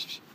Пш-пш-пш.